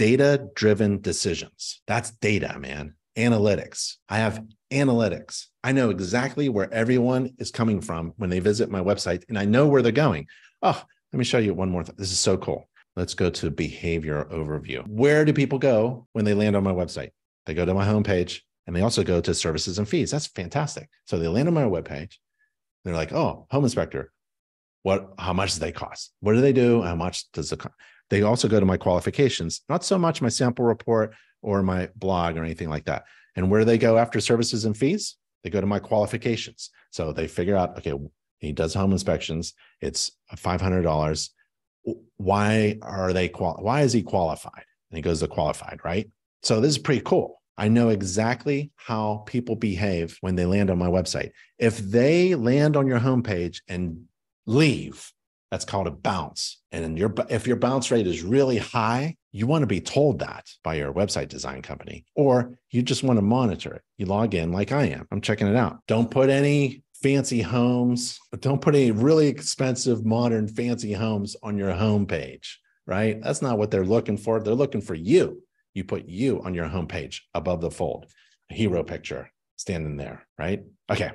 data driven decisions. That's data, man. Analytics. I have analytics. I know exactly where everyone is coming from when they visit my website and I know where they're going. Oh, let me show you one more thing. This is so cool. Let's go to behavior overview. Where do people go when they land on my website? They go to my homepage and they also go to services and fees. That's fantastic. So they land on my webpage. They're like, oh, home inspector. What, how much do they cost? What do they do? How much does it cost? They also go to my qualifications, not so much my sample report or my blog or anything like that. And where do they go after services and fees? They go to my qualifications. So they figure out, okay, he does home inspections. It's $500. Why are they, qual- why is he qualified? And he goes to qualified, right? So this is pretty cool. I know exactly how people behave when they land on my website. If they land on your homepage and leave, that's called a bounce. And your if your bounce rate is really high, you want to be told that by your website design company, or you just want to monitor it. You log in like I am. I'm checking it out. Don't put any fancy homes, don't put any really expensive, modern, fancy homes on your homepage, right? That's not what they're looking for. They're looking for you. You put you on your homepage above the fold, a hero picture standing there, right? Okay.